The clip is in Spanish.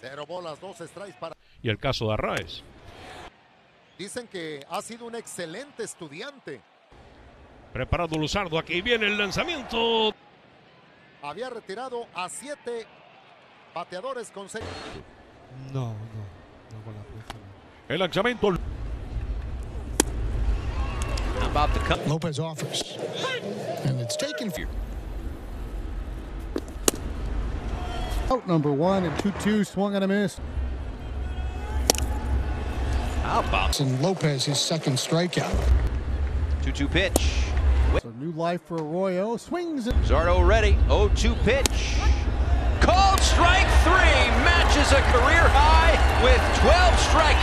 Cero bolas, dos strikes para. Y el caso de Arraez. Dicen que ha sido un excelente estudiante. Preparado Luzardo, aquí viene el lanzamiento. Había retirado a siete bateadores con seis. No, no, no con la presa. no. El lanzamiento. About to come. Lopez offers. And it's taken. Out number one and 2 2 swung and a miss. How about And Lopez his second strikeout. 2 2 pitch. So new life for Arroyo. Swings it. Zardo ready. 0 2 pitch. Called strike three. Matches a career high with 12 strikeouts.